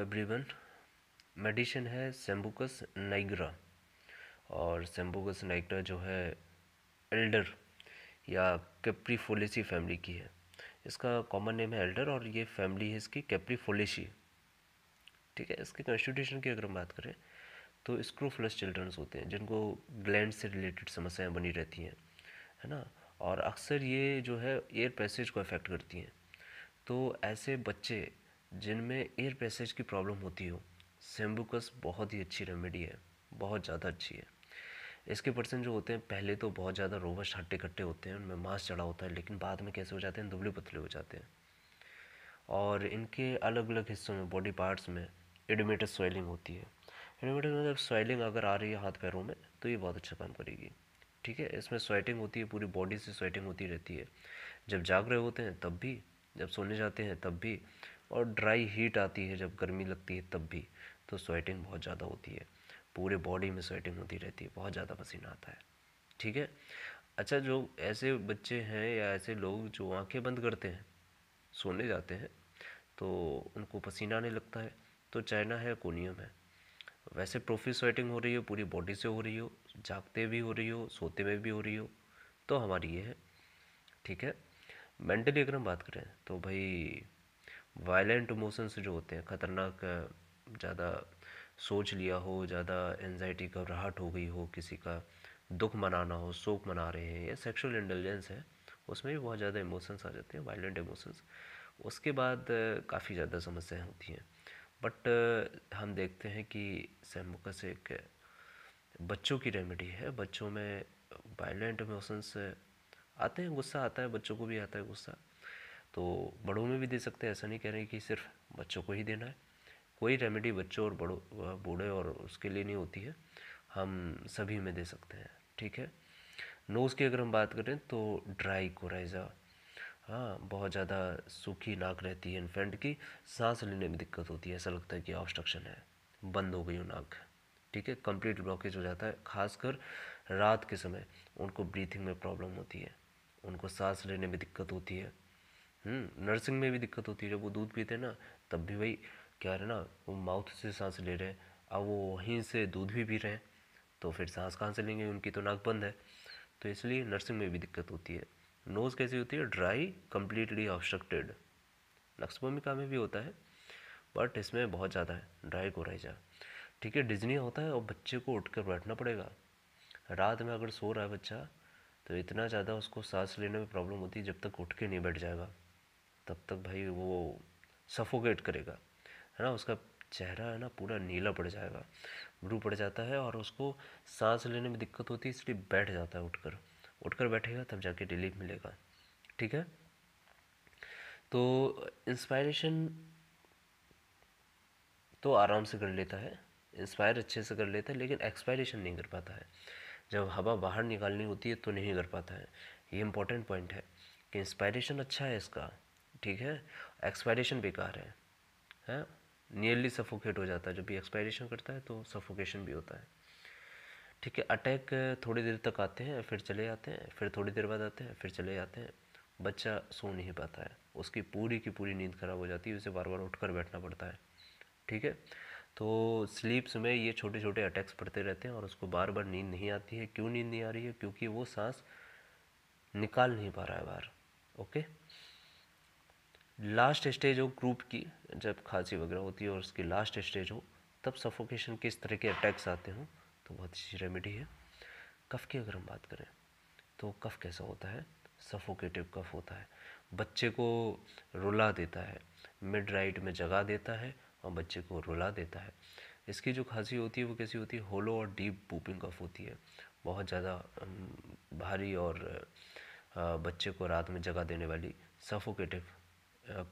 Everyone medicine है सेम्बुकस Niagara और सेम्बुकस Niagara जो है एल्डर या कैप्रीफोलेसी फैमिली की है. इसका कॉमन नेम है एल्डर और ये फैमिली है इसकी कैप्रीफोलेसी ठीक है? इसके कॉन्स्टिट्यूशन की अगर हम बात करें तो स्क्रूफ्लस चिल्ड्रंस होते हैं, जिनको ग्लैंड से रिलेटेड समस्याएँ बनी रहती हैं, है ना? और अक्सर ये जो है एयर पैसेज को अफेक्ट करती हैं। तो ऐसे बच्चे जिनमें एयर पैसेज की प्रॉब्लम होती हो सेम्बुकस बहुत ही अच्छी रेमेडी है, बहुत ज़्यादा अच्छी है। इसके पर्सन जो होते हैं, पहले तो बहुत ज़्यादा रोबस्ट हट्टे कट्टे होते हैं, उनमें मांस चढ़ा होता है, लेकिन बाद में कैसे हो जाते हैं, दुबले पतले हो जाते हैं। और इनके अलग अलग हिस्सों में बॉडी पार्ट्स में एडोमेटस स्वेलिंग होती है। एडोमेटस मतलब स्वेलिंग अगर आ रही है हाथ पैरों में तो ये बहुत अच्छा काम करेगी। ठीक है? इसमें स्वेटिंग होती है, पूरी बॉडी से स्वेटिंग होती रहती है। जब जाग रहे होते हैं, तब भी, जब सोने जाते हैं, तब भी और ड्राई हीट आती है, जब गर्मी लगती है, तब भी तो स्वेटिंग बहुत ज़्यादा होती है। पूरे बॉडी में स्वेटिंग होती रहती है, बहुत ज़्यादा पसीना आता है। ठीक है? अच्छा जो ऐसे बच्चे हैं या ऐसे लोग जो आँखें बंद करते हैं, सोने जाते हैं तो उनको पसीना आने लगता है। तो चाइना है, कोनियम है। वैसे प्रोफी स्वेटिंग हो रही हो, पूरी बॉडी से हो रही हो, जागते भी हो रही हो, सोते में भी हो रही हो तो हमारी ये है। ठीक है? मेंटली अगर हम बात करें तो भाई वायलेंट इमोशंस जो होते हैं, ख़तरनाक, ज़्यादा सोच लिया हो, ज़्यादा एनजाइटी घबराहट हो गई हो, किसी का दुख मनाना हो, शोक मना रहे हैं, या सेक्सुअल इंटेलिजेंस है, उसमें भी बहुत ज़्यादा इमोशंस आ जाते हैं वायलेंट इमोशंस उसके बाद, काफ़ी ज़्यादा समस्याएँ होती हैं। बट हम देखते हैं कि सैमुकस एक बच्चों की रेमेडी है। बच्चों में वायलेंट इमोशंस आते हैं, गुस्सा आता है, बच्चों को भी आता है गुस्सा। तो बड़ों में भी दे सकते हैं। ऐसा नहीं कह रहे कि सिर्फ़ बच्चों को ही देना है। कोई रेमेडी बच्चों और बड़ों, बूढ़े और उसके लिए नहीं होती है। हम सभी में दे सकते हैं, ठीक है? नोज़ की अगर हम बात करें तो ड्राई कोराइजा हाँ बहुत ज़्यादा सूखी नाक रहती है इन्फेंट की। सांस लेने में दिक्कत होती है, ऐसा लगता है कि ऑब्स्ट्रक्शन है। बंद हो गई हो नाक, ठीक है? कंप्लीट ब्लॉकेज हो जाता है, खासकर रात के समय। उनको ब्रीथिंग में प्रॉब्लम होती है, उनको सांस लेने में दिक्कत होती है। नर्सिंग हम्म, में भी दिक्कत होती है। जब वो दूध पीते हैं ना तब भी वही क्या है ना वो माउथ से सांस ले रहे हैं। अब वो वहीं से दूध भी पी रहे हैं तो फिर सांस कहाँ से लेंगे? उनकी तो नाक बंद है। तो इसलिए नर्सिंग में भी दिक्कत होती है। नोज़ कैसी होती है? ड्राई कम्प्लीटली ऑब्स्ट्रक्टेड भूमिका में भी होता है बट इसमें बहुत ज़्यादा है। ड्राई को कोराइजा ठीक है डिजनी होता है और बच्चे को उठकर बैठना पड़ेगा। रात में अगर सो रहा है बच्चा तो इतना ज़्यादा उसको सांस लेने में प्रॉब्लम होती है जब तक उठ के नहीं बैठ जाएगा। तब तक भाई वो सफोकेट करेगा, है ना? उसका चेहरा है ना पूरा नीला पड़ जाएगा ब्लू पड़ जाता है और उसको सांस लेने में दिक्कत होती है, इसलिए बैठ जाता है उठकर। उठकर बैठेगा तब जाके रिलीफ मिलेगा, ठीक है? तो इंस्पायरेशन तो आराम से कर लेता है इंस्पायर अच्छे से कर लेता है, लेकिन एक्सपायरेशन नहीं कर पाता है। जब हवा बाहर निकालनी होती है तो नहीं कर पाता है। ये इंपॉर्टेंट पॉइंट है कि इंस्पायरेशन अच्छा है इसका। ठीक है? एक्सपायरेशन बेकार है, हैं? नियरली सफोकेट हो जाता है। जब भी एक्सपायरेशन करता है तो सफोकेशन भी होता है। ठीक है अटैक थोड़ी देर तक आते हैं, फिर चले जाते हैं, फिर थोड़ी देर बाद आते हैं, फिर चले जाते हैं। बच्चा सो नहीं पाता है। उसकी पूरी की पूरी नींद खराब हो जाती है, उसे बार बार उठकर बैठना पड़ता है। ठीक है? तो स्लीप्स में ये छोटे छोटे अटैक्स पड़ते रहते हैं और उसको बार बार नींद नहीं आती है। क्यों नींद नहीं आ रही है? क्योंकि वो सांस निकाल नहीं पा रहा है बाहर। ओके? लास्ट स्टेज हो ग्रुप की, जब खांसी वगैरह होती है और उसकी लास्ट स्टेज हो, तब सफोकेशन के इस तरह के अटैक्स आते हों तो बहुत अच्छी रेमेडी है। कफ़ की अगर हम बात करें तो कफ़ कैसा होता है? सफोकेटिव कफ़ होता है। बच्चे को रुला देता है मिड राइट में जगा देता है और बच्चे को रुला देता है। इसकी जो खांसी होती है, वो कैसी होती है? होलो और डीप पूपिंग कफ होती है। बहुत ज़्यादा भारी और बच्चे को रात में जगा देने वाली सफोकेटिव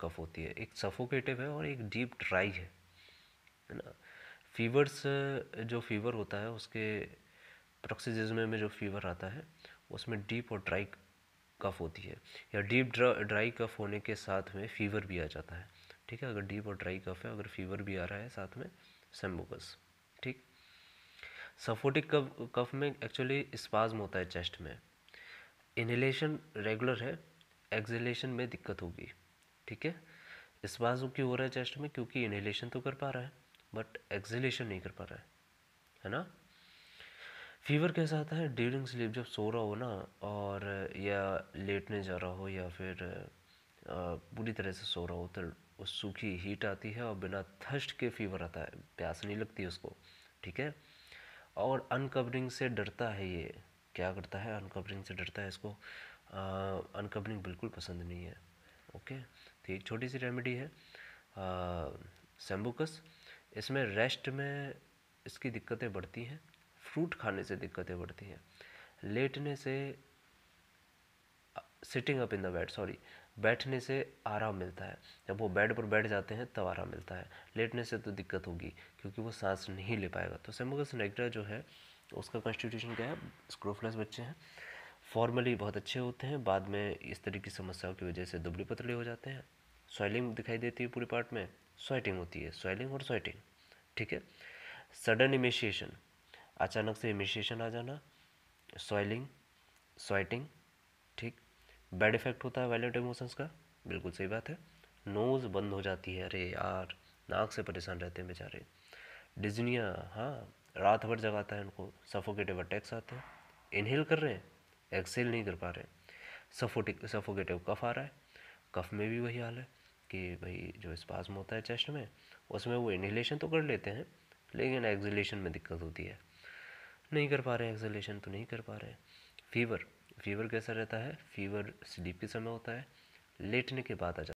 कफ होती है। एक सफोकेटिव है और एक डीप ड्राई है है ना? फीवर्स जो फीवर होता है, उसके प्रोक्सीजिज्म में जो फीवर आता है, उसमें डीप और ड्राई कफ होती है। या डीप ड्राई कफ होने के साथ में फीवर भी आ जाता है, ठीक है? अगर डीप और ड्राई कफ है, अगर फीवर भी आ रहा है साथ में सेम्बोकस ठीक? सफोटिक कफ कफ में एक्चुअली स्पाज्म होता है चेस्ट में। इनहेलेशन रेगुलर है एक्सलेशन में दिक्कत होगी। ठीक है? इस बाजू क्यों हो रहा है चेस्ट में क्योंकि इनहेलेशन तो कर पा रहा है बट एक्सलेशन नहीं कर पा रहा है है ना? फीवर कैसा आता है? ड्यूरिंग स्लीप जब सो रहा हो ना, और या लेटने जा रहा हो, या फिर पूरी तरह से सो रहा हो तो उस सूखी हीट आती है और बिना थर्स्ट के फीवर आता है। प्यास नहीं लगती उसको, ठीक है? और अनकवरिंग से डरता है ये। क्या करता है? अनकवरिंग से डरता है इसको। अनकवरिंग बिल्कुल पसंद नहीं है ओके तो एक छोटी सी रेमेडी है सेम्बुकस इसमें रेस्ट में इसकी दिक्कतें बढ़ती हैं फ्रूट खाने से दिक्कतें बढ़ती हैं। लेटने से sitting up in the bed sorry बैठने से आराम मिलता है। जब वो बेड पर बैठ जाते हैं, तब आराम मिलता है। लेटने से तो दिक्कत होगी, क्योंकि वो सांस नहीं ले पाएगा। तो सेमोगस नेक्टा जो है, उसका कॉन्स्टिट्यूशन क्या है? स्क्रोफलेस बच्चे हैं। फॉर्मली बहुत अच्छे होते हैं, बाद में इस तरह की समस्याओं की वजह से दुबले पतले हो जाते हैं। सॉइलिंग दिखाई देती है पूरे पार्ट में। स्वेटिंग होती है स्वेलिंग और स्वेटिंग ठीक है? सडन इमिशिएशन अचानक से इमिशिएशन आ जाना। सॉइलिंग स्वेटिंग ठीक? बैड इफ़ेक्ट होता है वायलेंट इमोशंस का, बिल्कुल सही बात है। नोज़ बंद हो जाती है, अरे यार, नाक से परेशान रहते हैं बेचारे। डिजनिया हाँ रात भर जगाता है उनको सफोकेटिव अटैक्स आते हैं। इनहेल कर रहे हैं एक्सेल नहीं कर पा रहे। सफोटिक, सफोकेटिव कफ आ रहा है। कफ में भी वही हाल है कि भाई जो स्पाज्म होता है चेस्ट में, उसमें वो इनहेलेशन तो कर लेते हैं, लेकिन एक्जलेशन में दिक्कत होती है। नहीं कर पा रहे एक्जिलेशन तो नहीं कर पा रहे। फीवर फीवर कैसा रहता है? फीवर स्लीप के समय होता है, लेटने के बाद आ जाता